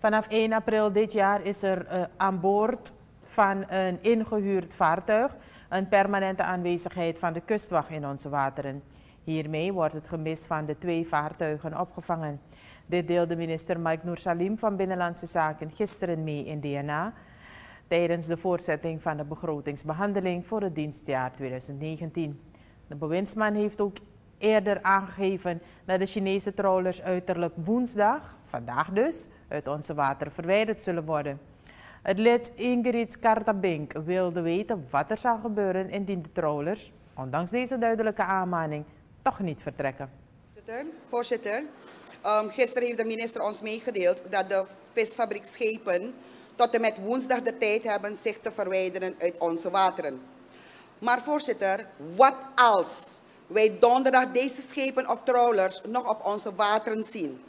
Vanaf 1 april dit jaar is er uh, aan boord van een ingehuurd vaartuig een permanente aanwezigheid van de kustwacht in onze wateren. Hiermee wordt het gemis van de twee vaartuigen opgevangen. Dit deelde minister Mike Noor Salim van Binnenlandse Zaken gisteren mee in DNA tijdens de voortzetting van de begrotingsbehandeling voor het dienstjaar 2019. De bewindsman heeft ook eerder aangegeven dat de Chinese trawlers uiterlijk woensdag, vandaag dus, uit onze water verwijderd zullen worden. Het lid Ingrid Kartabink wilde weten wat er zal gebeuren indien de trawlers, ondanks deze duidelijke aanmaning, toch niet vertrekken. Voorzitter, um, gisteren heeft de minister ons meegedeeld dat de visfabriekschepen tot en met woensdag de tijd hebben zich te verwijderen uit onze wateren. Maar voorzitter, wat als wij donderdag deze schepen of trawlers nog op onze wateren zien?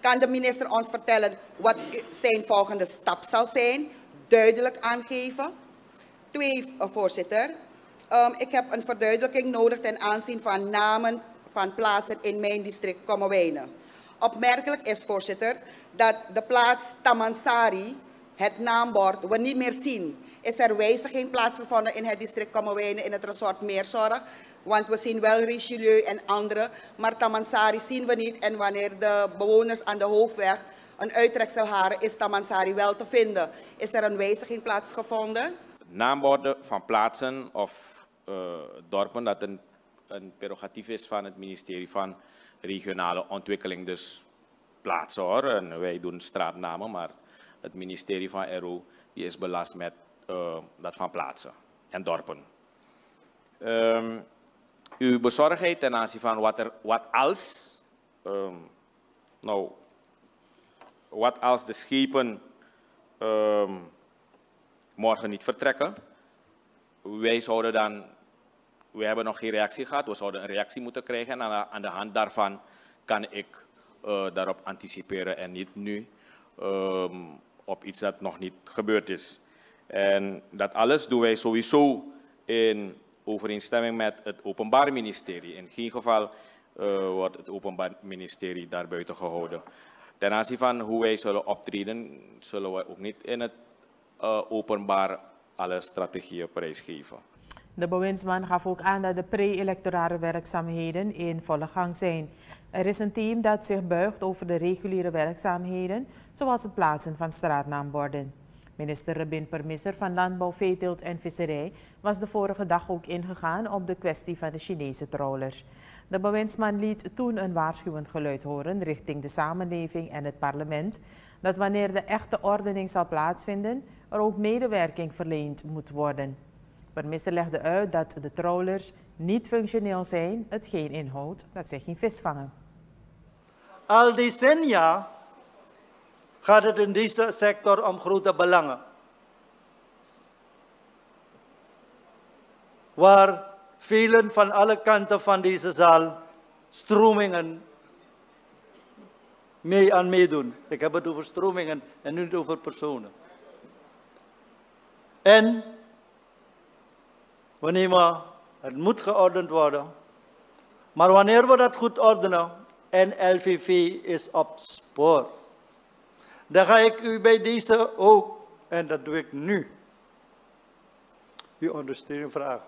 Kan de minister ons vertellen wat zijn volgende stap zal zijn? Duidelijk aangeven. Twee, uh, voorzitter. Um, ik heb een verduidelijking nodig ten aanzien van namen van plaatsen in mijn district Kommerwijnen. Opmerkelijk is, voorzitter, dat de plaats Tamansari, het naambord, we niet meer zien. Is er wijziging plaatsgevonden in het district Kommerwijnen in het resort Meerzorg? Want we zien wel Richelieu en andere, maar Tamansari zien we niet. En wanneer de bewoners aan de hoofdweg een uittreksel haren, is Tamansari wel te vinden. Is er een wijziging plaatsgevonden? Naamborden van plaatsen of uh, dorpen, dat een, een prerogatief is van het ministerie van Regionale Ontwikkeling. Dus plaatsen hoor, en wij doen straatnamen, maar het ministerie van RO die is belast met uh, dat van plaatsen en dorpen. Um, uw bezorgdheid ten aanzien van wat, er, wat als, um, nou, wat als de schepen um, morgen niet vertrekken. Wij zouden dan, we hebben nog geen reactie gehad, we zouden een reactie moeten krijgen en aan de, hand daarvan kan ik uh, daarop anticiperen en niet nu um, op iets dat nog niet gebeurd is. En dat alles doen wij sowieso in overeenstemming met het Openbaar Ministerie. In geen geval uh, wordt het Openbaar Ministerie daarbuiten gehouden. Ten aanzien van hoe wij zullen optreden, zullen we ook niet in het uh, openbaar alle strategieën prijsgeven. De bewindsman gaf ook aan dat de pre-electorale werkzaamheden in volle gang zijn. Er is een team dat zich buigt over de reguliere werkzaamheden, zoals het plaatsen van straatnaamborden. Minister Rabin Permisser van Landbouw, Veeteelt en Visserij was de vorige dag ook ingegaan op de kwestie van de Chinese trawlers. De bewindsman liet toen een waarschuwend geluid horen richting de samenleving en het parlement dat wanneer de echte ordening zal plaatsvinden, er ook medewerking verleend moet worden. Permisser legde uit dat de trawlers niet functioneel zijn, het geen inhoudt dat zij geen vis vangen. Al decennia gaat het in deze sector om grote belangen. Waar velen van alle kanten van deze zaal stromingen mee aan meedoen. Ik heb het over stromingen en niet over personen. En wanneer het moet geordend worden, maar wanneer we dat goed ordenen en LVV is op spoor, dan ga ik u bij deze ook, en dat doe ik nu, uw ondersteuning vragen.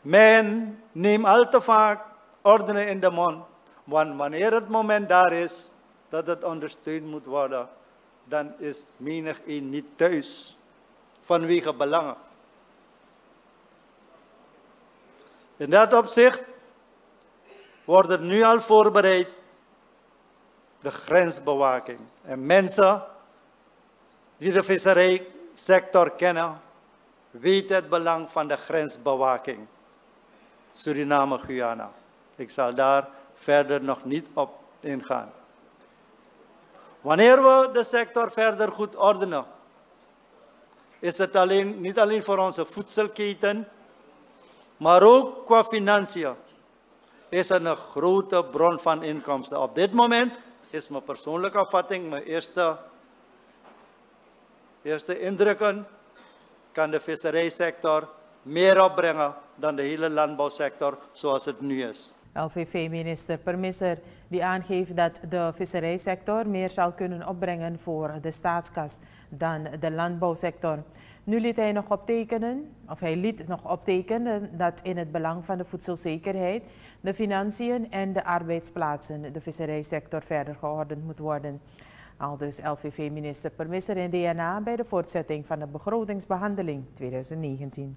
Men neemt al te vaak ordenen in de mond. Want wanneer het moment daar is dat het ondersteund moet worden, dan is menig een niet thuis vanwege belangen. In dat opzicht wordt er nu al voorbereid de grensbewaking. En mensen die de visserijsector kennen, weten het belang van de grensbewaking. Suriname-Guyana. Ik zal daar verder nog niet op ingaan. Wanneer we de sector verder goed ordenen, is het alleen, niet alleen voor onze voedselketen, maar ook qua financiën is het een grote bron van inkomsten. Op dit moment is mijn persoonlijke opvatting, mijn eerste, eerste indrukken, kan de visserijsector meer opbrengen dan de hele landbouwsector zoals het nu is. LVV-minister Permisser die aangeeft dat de visserijsector meer zal kunnen opbrengen voor de staatskas dan de landbouwsector. Nu liet hij nog optekenen, of hij liet nog optekenen dat in het belang van de voedselzekerheid, de financiën en de arbeidsplaatsen de visserijsector verder geordend moet worden. Al dus LVV-minister Permisser in DNA bij de voortzetting van de begrotingsbehandeling 2019.